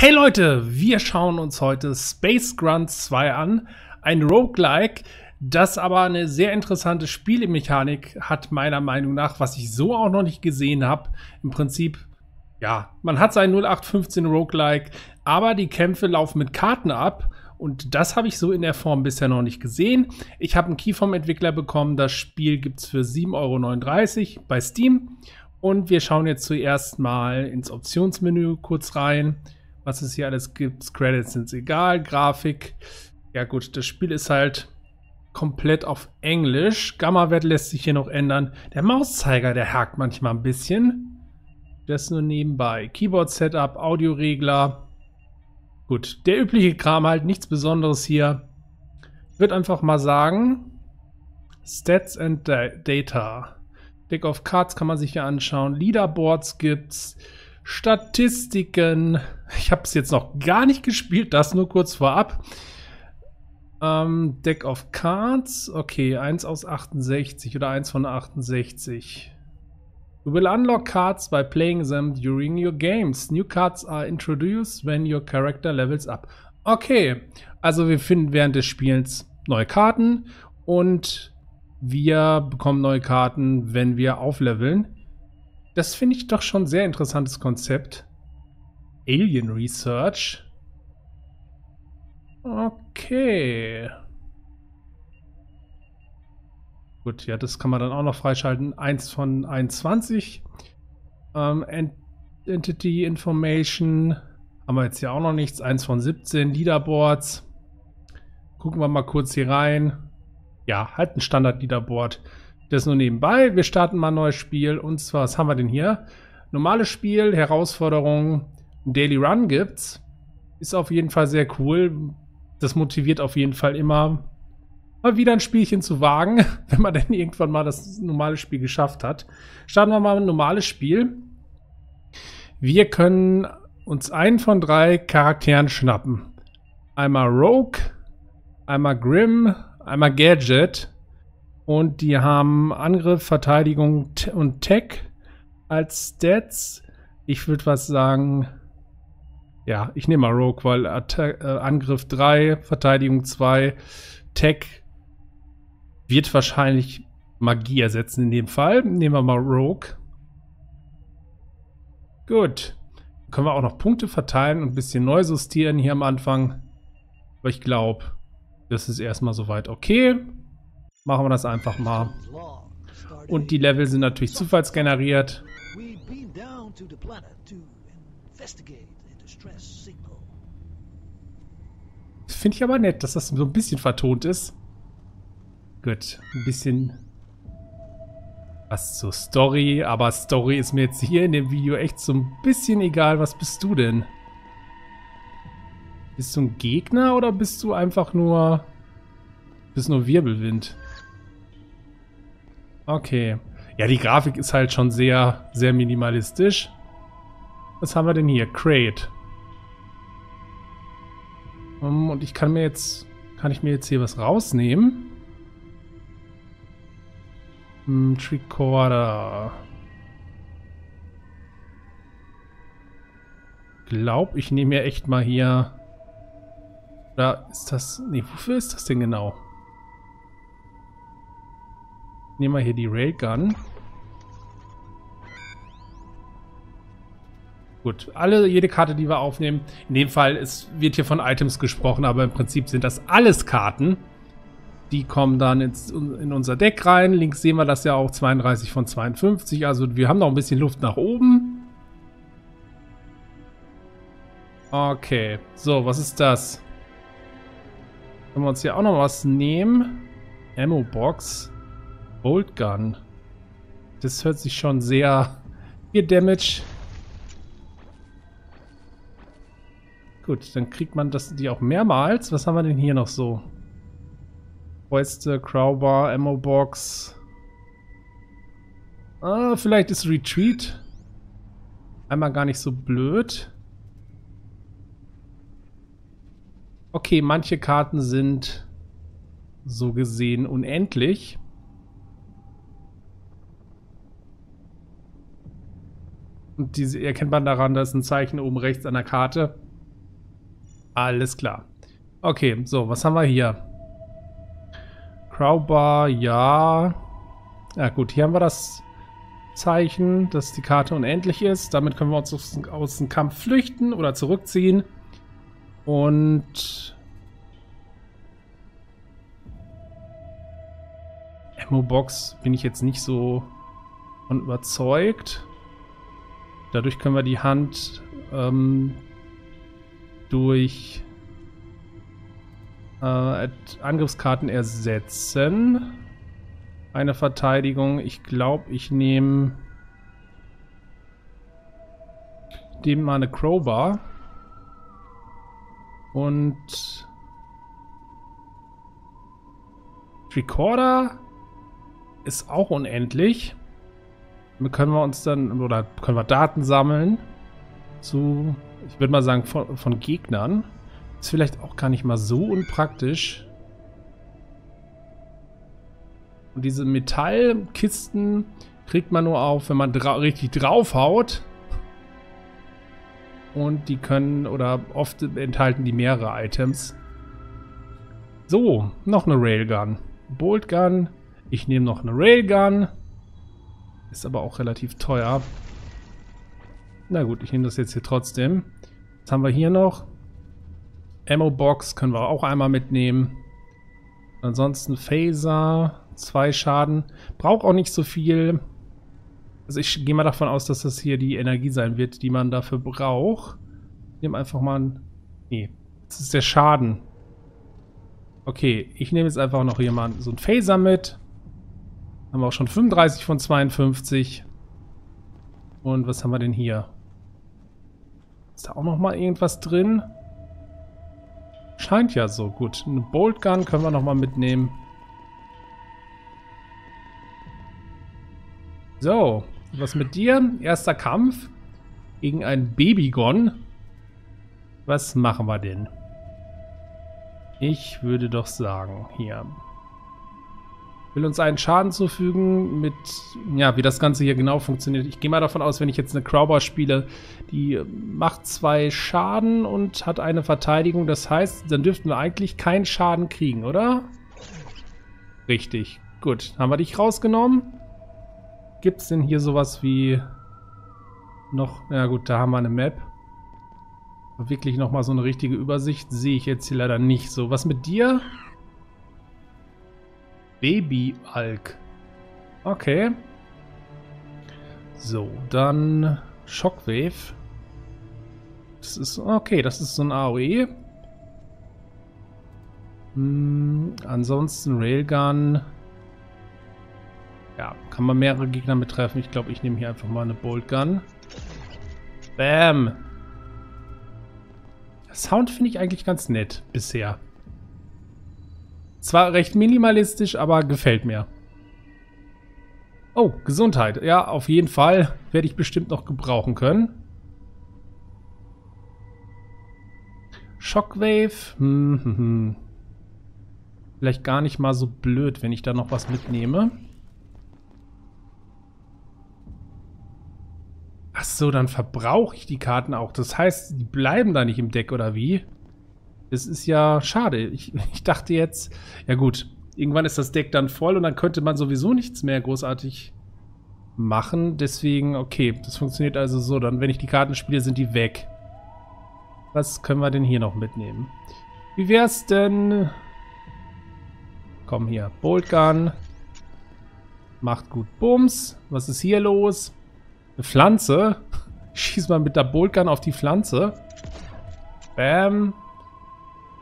Hey Leute, wir schauen uns heute Space Grunt 2 an. Ein Roguelike, das aber eine sehr interessante Spielemechanik hat, meiner Meinung nach, was ich so auch noch nicht gesehen habe. Im Prinzip, ja, man hat sein 0815 Roguelike, aber die Kämpfe laufen mit Karten ab. Und das habe ich so in der Form bisher noch nicht gesehen. Ich habe einen Key vom Entwickler bekommen. Das Spiel gibt es für 7,39 Euro bei Steam. Und wir schauen jetzt zuerst mal ins Optionsmenü kurz rein was es hier alles gibt. Credits sind egal, Grafik. Ja gut, das Spiel ist halt komplett auf Englisch. Gamma-Wert lässt sich hier noch ändern. Der Mauszeiger, der hakt manchmal ein bisschen. Das nur nebenbei. Keyboard-Setup, Audioregler. Gut, der übliche Kram halt, nichts Besonderes hier. Ich würde einfach mal sagen, Stats and Data. Deck of Cards kann man sich hier anschauen. Leaderboards gibt's. Statistiken. Ich habe es jetzt noch gar nicht gespielt, das nur kurz vorab. Ähm, Deck of Cards. Okay, 1 aus 68 oder 1 von 68. You will unlock cards by playing them during your games. New cards are introduced when your character levels up. Okay, also wir finden während des Spiels neue Karten und wir bekommen neue Karten, wenn wir aufleveln. Das finde ich doch schon ein sehr interessantes Konzept. Alien Research. Okay. Gut, ja, das kann man dann auch noch freischalten. 1 von 21. Ähm, Entity Information. Haben wir jetzt hier auch noch nichts. 1 von 17. Leaderboards. Gucken wir mal kurz hier rein. Ja, halt ein Standard-Leaderboard. Das nur nebenbei. Wir starten mal ein neues Spiel. Und zwar, was haben wir denn hier? Normales Spiel, Herausforderung, Daily Run gibt's. Ist auf jeden Fall sehr cool. Das motiviert auf jeden Fall immer, mal wieder ein Spielchen zu wagen, wenn man denn irgendwann mal das normale Spiel geschafft hat. Starten wir mal ein normales Spiel. Wir können uns einen von drei Charakteren schnappen. Einmal Rogue, einmal Grimm, einmal Gadget und die haben Angriff, Verteidigung und Tech als Stats. Ich würde was sagen. Ja, ich nehme mal Rogue, weil Attack, äh, Angriff 3, Verteidigung 2, Tech wird wahrscheinlich Magie ersetzen in dem Fall. Nehmen wir mal Rogue. Gut. können wir auch noch Punkte verteilen und ein bisschen neu justieren hier am Anfang. Aber ich glaube, das ist erstmal soweit okay. Machen wir das einfach mal. Und die Level sind natürlich zufallsgeneriert. Finde ich aber nett, dass das so ein bisschen vertont ist. Gut, ein bisschen was zur Story. Aber Story ist mir jetzt hier in dem Video echt so ein bisschen egal. Was bist du denn? Bist du ein Gegner oder bist du einfach nur... Bist nur Wirbelwind? Okay. Ja, die Grafik ist halt schon sehr, sehr minimalistisch. Was haben wir denn hier? Crate. Um, und ich kann mir jetzt... Kann ich mir jetzt hier was rausnehmen? Hm, Tricorder. Glaub, ich nehme mir echt mal hier... Oder ist das... Nee, wofür ist das denn genau? Nehmen wir hier die Railgun. Gut, alle, jede Karte, die wir aufnehmen. In dem Fall ist, wird hier von Items gesprochen, aber im Prinzip sind das alles Karten. Die kommen dann ins, in unser Deck rein. Links sehen wir das ja auch 32 von 52. Also wir haben noch ein bisschen Luft nach oben. Okay, so, was ist das? Können wir uns hier auch noch was nehmen? Ammo Box. Bolt Gun. Das hört sich schon sehr... Viel Damage. Gut, dann kriegt man das die auch mehrmals. Was haben wir denn hier noch so? Fäuste, Crowbar, Ammo Box. Ah, vielleicht ist Retreat einmal gar nicht so blöd. Okay, manche Karten sind so gesehen unendlich. Und diese erkennt man daran, dass ein Zeichen oben rechts an der Karte. Alles klar. Okay, so, was haben wir hier? Crowbar, ja. Ja gut, hier haben wir das Zeichen, dass die Karte unendlich ist. Damit können wir uns aus, aus dem Kampf flüchten oder zurückziehen. Und... Ammo-Box bin ich jetzt nicht so von überzeugt. Dadurch können wir die Hand ähm, durch äh, Angriffskarten ersetzen. Eine Verteidigung. Ich glaube, ich nehme dem mal eine Crowbar. Und Recorder ist auch unendlich. Können wir uns dann, oder können wir Daten sammeln zu, ich würde mal sagen, von, von Gegnern. Ist vielleicht auch gar nicht mal so unpraktisch. Und diese Metallkisten kriegt man nur auf, wenn man dra richtig draufhaut. Und die können, oder oft enthalten die mehrere Items. So, noch eine Railgun. Boltgun. Ich nehme noch eine Railgun. Ist aber auch relativ teuer. Na gut, ich nehme das jetzt hier trotzdem. Was haben wir hier noch? Ammo-Box können wir auch einmal mitnehmen. Ansonsten Phaser, zwei Schaden. Braucht auch nicht so viel. Also ich gehe mal davon aus, dass das hier die Energie sein wird, die man dafür braucht. Ich nehme einfach mal ein... Nee, das ist der Schaden. Okay, ich nehme jetzt einfach noch mal so ein Phaser mit. Haben wir auch schon 35 von 52. Und was haben wir denn hier? Ist da auch noch mal irgendwas drin? Scheint ja so. Gut, eine Boltgun können wir noch mal mitnehmen. So, was mit dir? Erster Kampf gegen ein Babygon. Was machen wir denn? Ich würde doch sagen, hier, will uns einen Schaden zufügen mit, ja, wie das Ganze hier genau funktioniert. Ich gehe mal davon aus, wenn ich jetzt eine Crowbar spiele, die macht zwei Schaden und hat eine Verteidigung. Das heißt, dann dürften wir eigentlich keinen Schaden kriegen, oder? Richtig. Gut, haben wir dich rausgenommen. Gibt es denn hier sowas wie noch, ja gut, da haben wir eine Map. Wirklich nochmal so eine richtige Übersicht sehe ich jetzt hier leider nicht. So, was mit dir? Baby-Alk. Okay. So, dann Shockwave. Das ist, okay, das ist so ein AOE. Hm, ansonsten Railgun. Ja, kann man mehrere Gegner betreffen. Ich glaube, ich nehme hier einfach mal eine Boltgun. Bam! Sound finde ich eigentlich ganz nett bisher. Zwar recht minimalistisch, aber gefällt mir. Oh, Gesundheit. Ja, auf jeden Fall werde ich bestimmt noch gebrauchen können. Shockwave. Hm, hm, hm. Vielleicht gar nicht mal so blöd, wenn ich da noch was mitnehme. Ach so, dann verbrauche ich die Karten auch. Das heißt, die bleiben da nicht im Deck, oder wie? Das ist ja schade. Ich, ich dachte jetzt, ja gut, irgendwann ist das Deck dann voll und dann könnte man sowieso nichts mehr großartig machen. Deswegen, okay, das funktioniert also so. Dann, wenn ich die Karten spiele, sind die weg. Was können wir denn hier noch mitnehmen? Wie wär's denn... Komm hier, Boltgun. Macht gut Bums. Was ist hier los? Eine Pflanze. Schieß mal mit der Boltgun auf die Pflanze. Bam.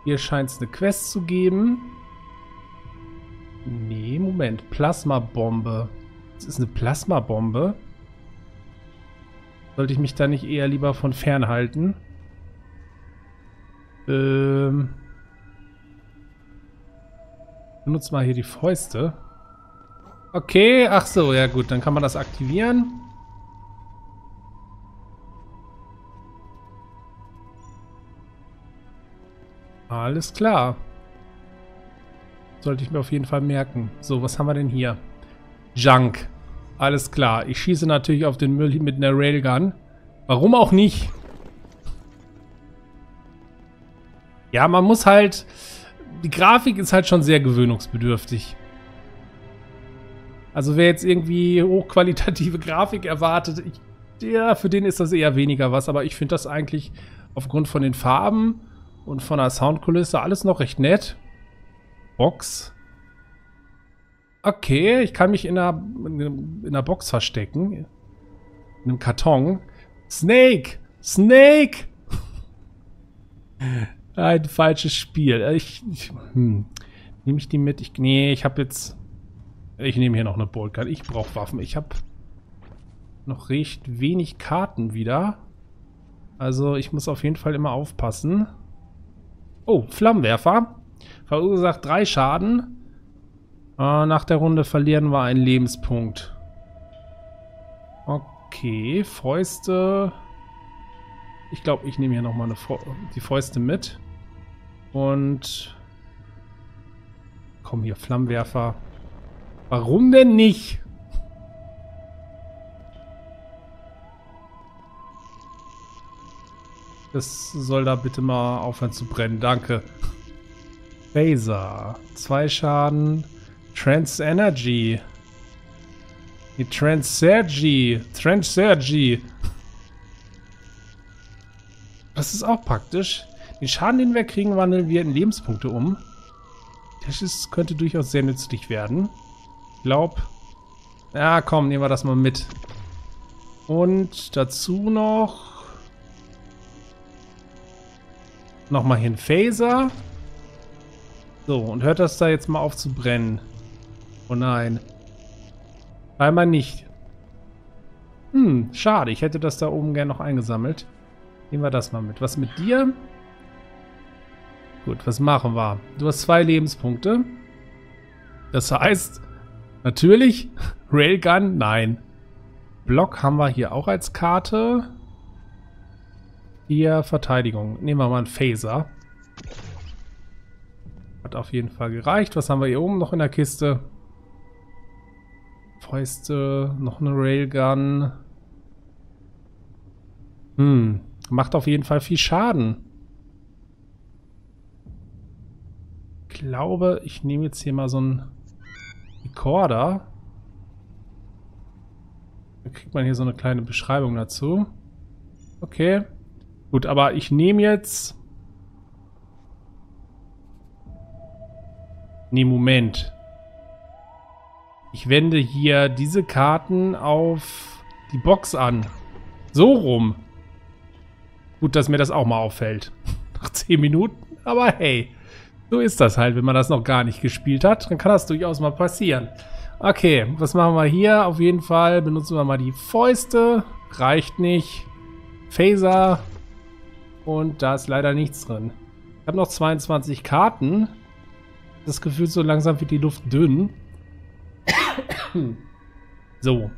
Hier scheint es eine Quest zu geben. Nee, Moment. Plasmabombe. Das ist eine Plasmabombe. Sollte ich mich da nicht eher lieber von fern halten? Ähm. Benutze mal hier die Fäuste. Okay, ach so, ja gut, dann kann man das aktivieren. Alles klar. Sollte ich mir auf jeden Fall merken. So, was haben wir denn hier? Junk. Alles klar. Ich schieße natürlich auf den Müll mit einer Railgun. Warum auch nicht? Ja, man muss halt... Die Grafik ist halt schon sehr gewöhnungsbedürftig. Also wer jetzt irgendwie hochqualitative Grafik erwartet, ich, ja, für den ist das eher weniger was. Aber ich finde das eigentlich aufgrund von den Farben und von der Soundkulisse alles noch recht nett. Box. Okay, ich kann mich in einer, in einer Box verstecken. In einem Karton. Snake! Snake! Ein falsches Spiel. Ich, ich hm. Nehme ich die mit? Ich, nee, ich habe jetzt... Ich nehme hier noch eine Boltgun. Ich brauche Waffen. Ich habe noch recht wenig Karten wieder. Also ich muss auf jeden Fall immer aufpassen. Oh, Flammenwerfer. Verursacht drei Schaden. Äh, nach der Runde verlieren wir einen Lebenspunkt. Okay, Fäuste. Ich glaube, ich nehme hier nochmal die Fäuste mit. Und... Komm hier, Flammenwerfer. Warum denn nicht? Das soll da bitte mal aufhören zu brennen. Danke. Phaser. Zwei Schaden. Trans Energy. Die Transergy. Transergy. Das ist auch praktisch. Den Schaden, den wir kriegen, wandeln wir in Lebenspunkte um. Das ist, könnte durchaus sehr nützlich werden. Ich glaube... Ja, komm, nehmen wir das mal mit. Und dazu noch... Nochmal hin Phaser. So, und hört das da jetzt mal auf zu brennen. Oh nein. Einmal nicht. Hm, schade. Ich hätte das da oben gerne noch eingesammelt. Nehmen wir das mal mit. Was mit dir? Gut, was machen wir? Du hast zwei Lebenspunkte. Das heißt, natürlich, Railgun, nein. Block haben wir hier auch als Karte. Hier Verteidigung. Nehmen wir mal einen Phaser. Hat auf jeden Fall gereicht. Was haben wir hier oben noch in der Kiste? Fäuste, noch eine Railgun. Hm, macht auf jeden Fall viel Schaden. Ich glaube, ich nehme jetzt hier mal so einen Recorder. Da kriegt man hier so eine kleine Beschreibung dazu. Okay. Gut, aber ich nehme jetzt... Nee, Moment. Ich wende hier diese Karten auf die Box an. So rum. Gut, dass mir das auch mal auffällt. Nach 10 Minuten, aber hey. So ist das halt, wenn man das noch gar nicht gespielt hat. Dann kann das durchaus mal passieren. Okay, was machen wir hier? Auf jeden Fall benutzen wir mal die Fäuste. Reicht nicht. Phaser und da ist leider nichts drin. Ich habe noch 22 Karten. Das Gefühl, so langsam wird die Luft dünn. so.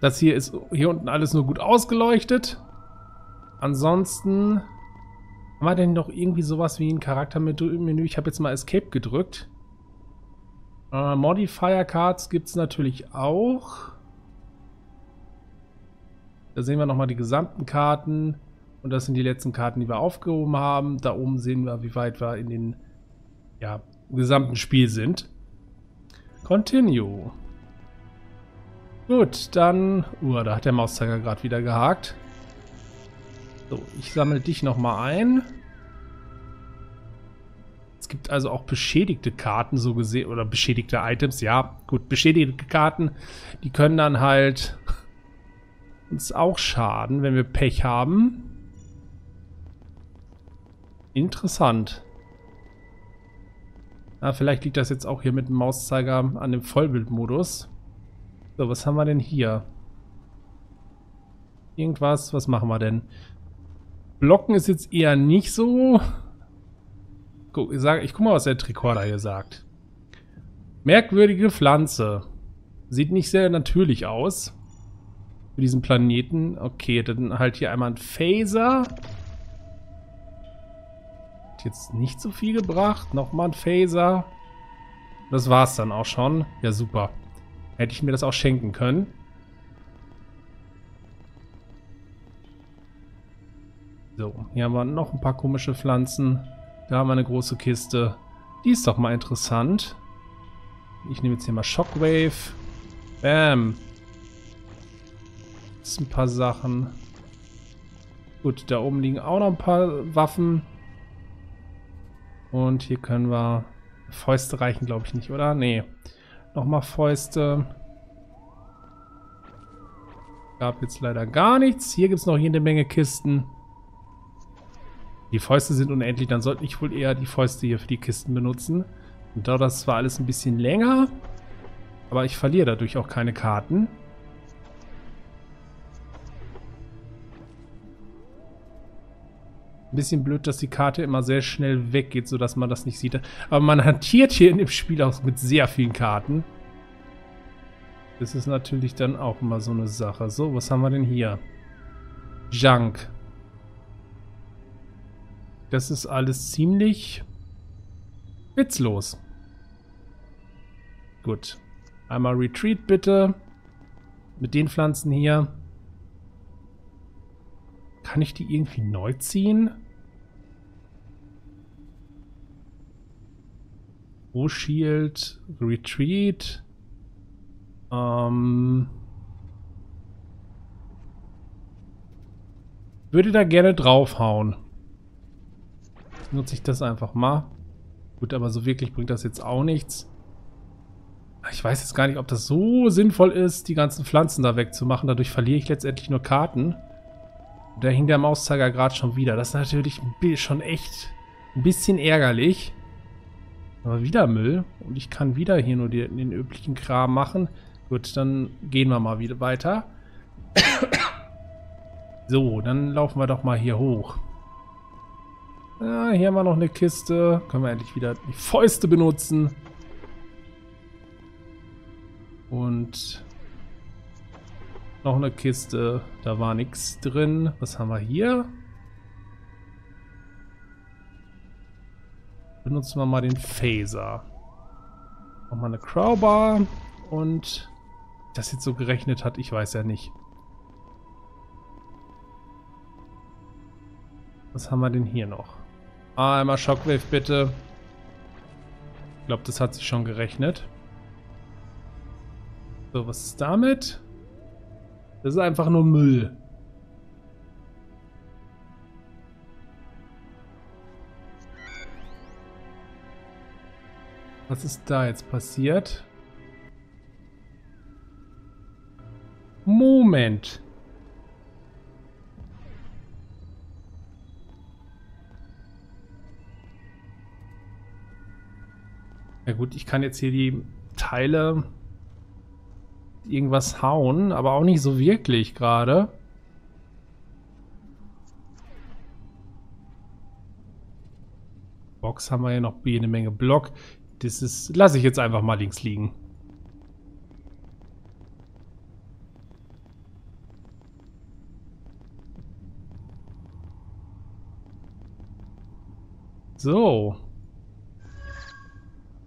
Das hier ist hier unten alles nur gut ausgeleuchtet. Ansonsten haben wir denn noch irgendwie sowas wie ein Charaktermenü? Ich habe jetzt mal Escape gedrückt. Äh, Modifier Cards gibt es natürlich auch. Da sehen wir nochmal die gesamten Karten. Und das sind die letzten Karten, die wir aufgehoben haben. Da oben sehen wir, wie weit wir in den ja, gesamten Spiel sind. Continue. Gut, dann... Uh, da hat der Mauszeiger gerade wieder gehakt. So, ich sammle dich nochmal ein. Es gibt also auch beschädigte Karten, so gesehen, oder beschädigte Items. Ja, gut, beschädigte Karten, die können dann halt uns auch schaden, wenn wir Pech haben. Interessant. Ah, vielleicht liegt das jetzt auch hier mit dem Mauszeiger an dem Vollbildmodus. So, was haben wir denn hier? Irgendwas, was machen wir denn? Blocken ist jetzt eher nicht so. Guck, ich, sag, ich guck mal, was der Tricorder hier sagt. Merkwürdige Pflanze. Sieht nicht sehr natürlich aus. Für diesen Planeten. Okay, dann halt hier einmal ein Phaser jetzt nicht so viel gebracht. Nochmal ein Phaser. Das war's dann auch schon. Ja, super. Hätte ich mir das auch schenken können. So, hier haben wir noch ein paar komische Pflanzen. Da haben wir eine große Kiste. Die ist doch mal interessant. Ich nehme jetzt hier mal Shockwave. Bam. Das sind ein paar Sachen. Gut, da oben liegen auch noch ein paar Waffen. Und hier können wir... Fäuste reichen, glaube ich, nicht, oder? Nee. Nochmal Fäuste. Gab jetzt leider gar nichts. Hier gibt es noch jede Menge Kisten. Die Fäuste sind unendlich, dann sollte ich wohl eher die Fäuste hier für die Kisten benutzen. Und da das zwar alles ein bisschen länger, aber ich verliere dadurch auch keine Karten. Ein bisschen blöd, dass die Karte immer sehr schnell weggeht, sodass man das nicht sieht. Aber man hantiert hier in dem Spiel auch mit sehr vielen Karten. Das ist natürlich dann auch immer so eine Sache. So, was haben wir denn hier? Junk. Das ist alles ziemlich witzlos. Gut. Einmal Retreat bitte. Mit den Pflanzen hier. Kann ich die irgendwie neu ziehen? Shield, Retreat. Ähm, würde da gerne draufhauen. Nutze ich das einfach mal. Gut, aber so wirklich bringt das jetzt auch nichts. Ich weiß jetzt gar nicht, ob das so sinnvoll ist, die ganzen Pflanzen da wegzumachen. Dadurch verliere ich letztendlich nur Karten. Da hing der Mauszeiger gerade schon wieder. Das ist natürlich schon echt ein bisschen ärgerlich. Aber wieder Müll. Und ich kann wieder hier nur den, den üblichen Kram machen. Gut, dann gehen wir mal wieder weiter. so, dann laufen wir doch mal hier hoch. Ja, hier haben wir noch eine Kiste. Können wir endlich wieder die Fäuste benutzen. Und noch eine Kiste. Da war nichts drin. Was haben wir hier? Benutzen wir mal den Phaser. Nochmal eine Crowbar. Und das jetzt so gerechnet hat, ich weiß ja nicht. Was haben wir denn hier noch? Ah, einmal Shockwave bitte. Ich glaube, das hat sich schon gerechnet. So, was ist damit? Das ist einfach nur Müll. Was ist da jetzt passiert? Moment. Ja gut, ich kann jetzt hier die Teile irgendwas hauen, aber auch nicht so wirklich gerade. Box haben wir ja noch jede Menge Block. Das ist, lasse ich jetzt einfach mal links liegen. So.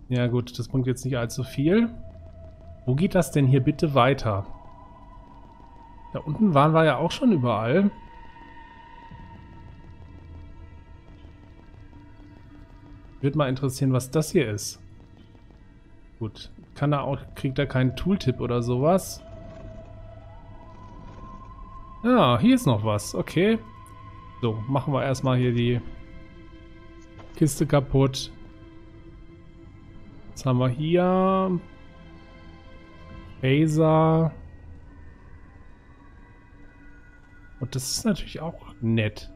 Ja gut, das bringt jetzt nicht allzu viel. Wo geht das denn hier bitte weiter? Da unten waren wir ja auch schon überall. Würde mal interessieren, was das hier ist. Gut. Kann er auch, kriegt er keinen Tooltip oder sowas? Ja, hier ist noch was. Okay. So, machen wir erstmal hier die Kiste kaputt. Was haben wir hier? Phaser. Und das ist natürlich auch nett.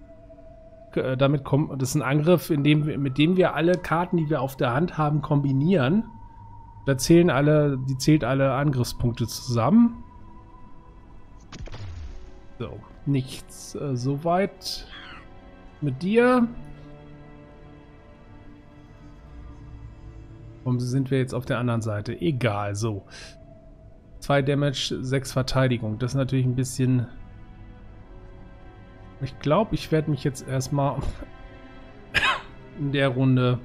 Äh, damit kommt, das ist ein Angriff, dem, mit dem wir alle Karten, die wir auf der Hand haben, kombinieren. Da zählen alle, die zählt alle Angriffspunkte zusammen. So, nichts äh, soweit mit dir. Warum sind wir jetzt auf der anderen Seite? Egal, so. 2 Damage, 6 Verteidigung. Das ist natürlich ein bisschen... Ich glaube, ich werde mich jetzt erstmal in der Runde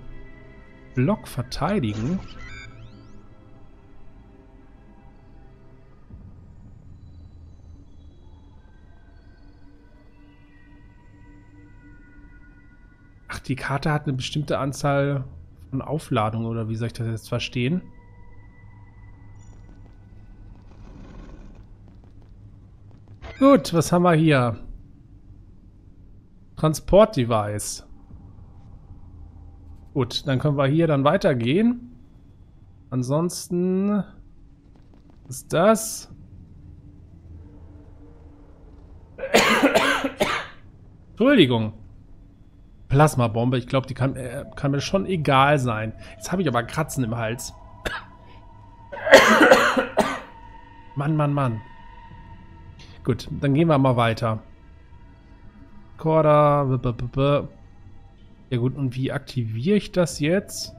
Block verteidigen. die Karte hat eine bestimmte Anzahl von Aufladungen, oder wie soll ich das jetzt verstehen? Gut, was haben wir hier? Transport-Device. Gut, dann können wir hier dann weitergehen. Ansonsten ist das. Entschuldigung. Plasmabombe, ich glaube, die kann, äh, kann mir schon egal sein. Jetzt habe ich aber Kratzen im Hals. Mann, Mann, Mann. Gut, dann gehen wir mal weiter. Korda. Ja gut, und wie aktiviere ich das jetzt?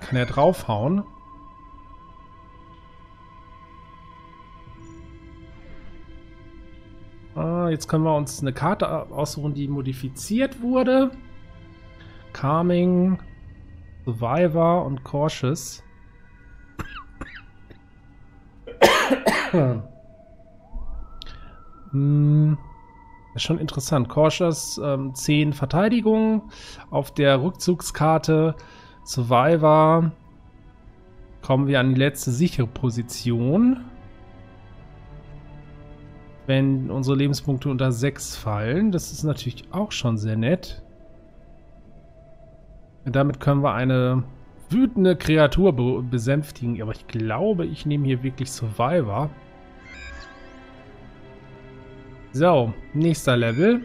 Kann er draufhauen? Ah, jetzt können wir uns eine Karte aussuchen, die modifiziert wurde. Calming, Survivor und Cautious. hm. Ist schon interessant. Cautious ähm, 10 Verteidigung. Auf der Rückzugskarte Survivor kommen wir an die letzte sichere Position. Wenn unsere Lebenspunkte unter 6 fallen. Das ist natürlich auch schon sehr nett. Damit können wir eine wütende Kreatur be besänftigen. Aber ich glaube, ich nehme hier wirklich Survivor. So, nächster Level.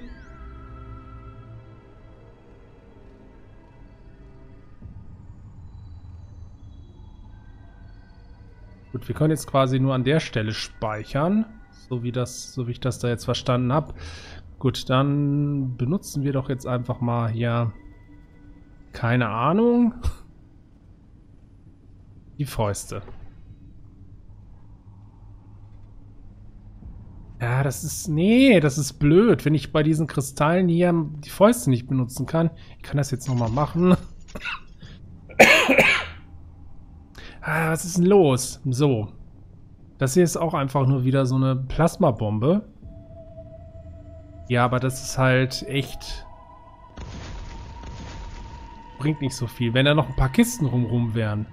Gut, wir können jetzt quasi nur an der Stelle speichern. So wie, das, so wie ich das da jetzt verstanden habe. Gut, dann benutzen wir doch jetzt einfach mal hier... Keine Ahnung. Die Fäuste. Ja, das ist... Nee, das ist blöd, wenn ich bei diesen Kristallen hier die Fäuste nicht benutzen kann. Ich kann das jetzt nochmal machen. ah, was ist denn los? So. Das hier ist auch einfach nur wieder so eine Plasmabombe. Ja, aber das ist halt echt... Bringt nicht so viel. Wenn da noch ein paar Kisten rumrum wären.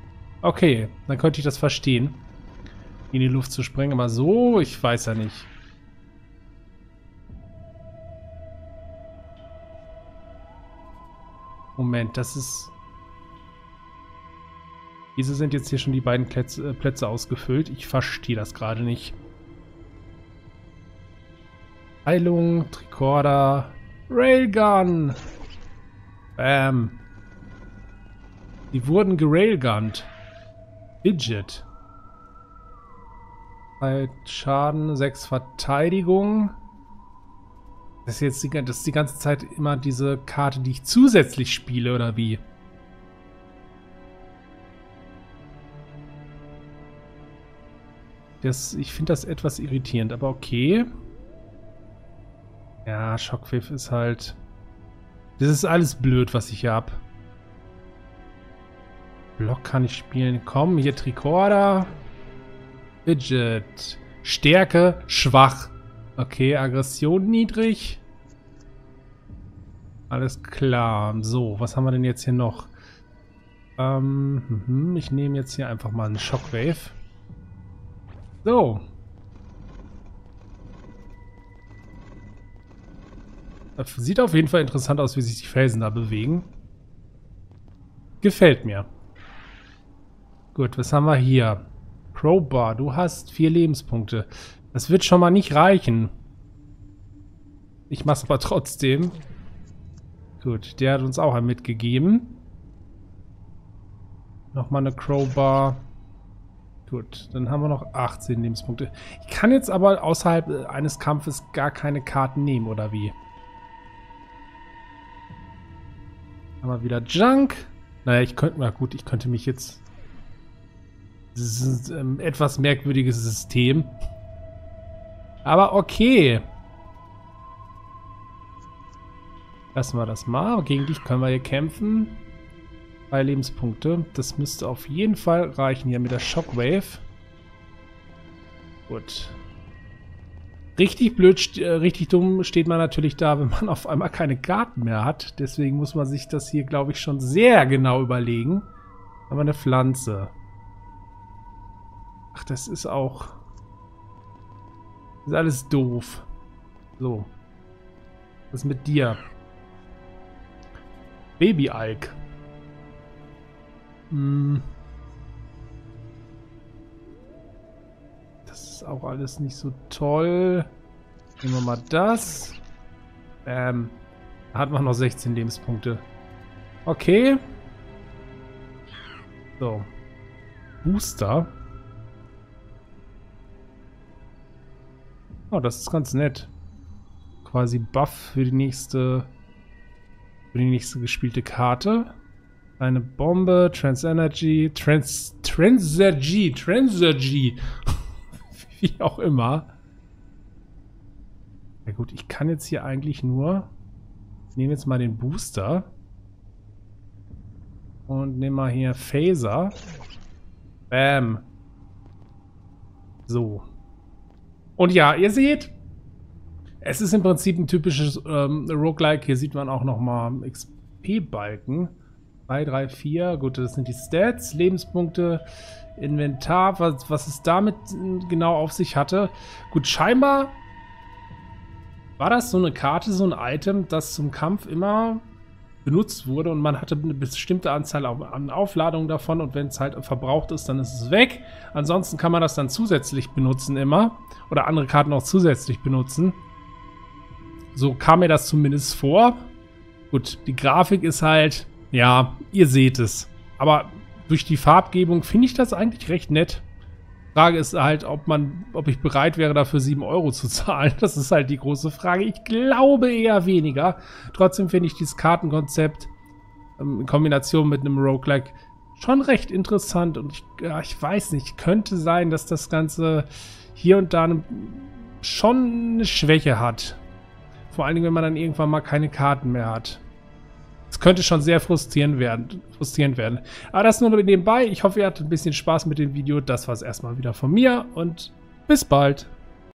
Okay, dann könnte ich das verstehen. In die Luft zu springen. Aber so, ich weiß ja nicht. Moment, das ist... Wieso sind jetzt hier schon die beiden Plätze, äh, Plätze ausgefüllt? Ich verstehe das gerade nicht. Heilung, Tricorder, Railgun. Bam. Die wurden gerailgunnt. Fidget. Bei Schaden, 6 Verteidigung. Das ist jetzt die, das ist die ganze Zeit immer diese Karte, die ich zusätzlich spiele, oder wie? Das, ich finde das etwas irritierend, aber okay. Ja, Shockwave ist halt... Das ist alles blöd, was ich hier habe. Block kann ich spielen. Komm, hier Tricorder. Fidget. Stärke, schwach. Okay, Aggression niedrig. Alles klar. So, was haben wir denn jetzt hier noch? Ähm, mhm, ich nehme jetzt hier einfach mal einen Shockwave. So. Das sieht auf jeden Fall interessant aus, wie sich die Felsen da bewegen. Gefällt mir. Gut, was haben wir hier? Crowbar, du hast vier Lebenspunkte. Das wird schon mal nicht reichen. Ich mach's aber trotzdem. Gut, der hat uns auch ein mitgegeben. Nochmal eine Crowbar. Gut, dann haben wir noch 18 Lebenspunkte. Ich kann jetzt aber außerhalb eines Kampfes gar keine Karten nehmen, oder wie? Haben wir wieder Junk. Naja, ich könnte, na gut, ich könnte mich jetzt... Das ist ein etwas merkwürdiges System. Aber okay. Lassen wir das mal. Gegen dich können wir hier kämpfen. Drei Lebenspunkte. Das müsste auf jeden Fall reichen hier mit der Shockwave. Gut. Richtig blöd, äh, richtig dumm steht man natürlich da, wenn man auf einmal keine Karten mehr hat. Deswegen muss man sich das hier, glaube ich, schon sehr genau überlegen. Aber eine Pflanze. Ach, das ist auch... Ist alles doof. So. Was mit dir? Baby-Alk. Hm. Das ist auch alles nicht so toll. Nehmen wir mal das. Ähm. Hat man noch 16 Lebenspunkte. Okay. So. Booster. Oh, das ist ganz nett. Quasi Buff für die nächste für die nächste gespielte Karte. Eine Bombe, Trans Energy, Trans Transergy, Transergy. Wie auch immer. Ja gut, ich kann jetzt hier eigentlich nur... Ich nehme jetzt mal den Booster. Und nehme mal hier Phaser. Bam. So. Und ja, ihr seht, es ist im Prinzip ein typisches ähm, Roguelike. Hier sieht man auch nochmal XP-Balken. 3, 3, 4. Gut, das sind die Stats, Lebenspunkte, Inventar, was, was es damit genau auf sich hatte. Gut, scheinbar war das so eine Karte, so ein Item, das zum Kampf immer benutzt wurde und man hatte eine bestimmte Anzahl an Aufladungen davon und wenn es halt verbraucht ist, dann ist es weg. Ansonsten kann man das dann zusätzlich benutzen immer oder andere Karten auch zusätzlich benutzen. So kam mir das zumindest vor. Gut, die Grafik ist halt, ja, ihr seht es. Aber durch die Farbgebung finde ich das eigentlich recht nett. Frage ist halt, ob man, ob ich bereit wäre, dafür 7 Euro zu zahlen. Das ist halt die große Frage. Ich glaube eher weniger. Trotzdem finde ich dieses Kartenkonzept ähm, in Kombination mit einem Roguelike schon recht interessant. Und ich, ja, ich weiß nicht, könnte sein, dass das Ganze hier und da eine, schon eine Schwäche hat. Vor allen Dingen, wenn man dann irgendwann mal keine Karten mehr hat. Es könnte schon sehr frustrierend werden, frustrierend werden. Aber das nur nebenbei. Ich hoffe, ihr hattet ein bisschen Spaß mit dem Video. Das war es erstmal wieder von mir und bis bald.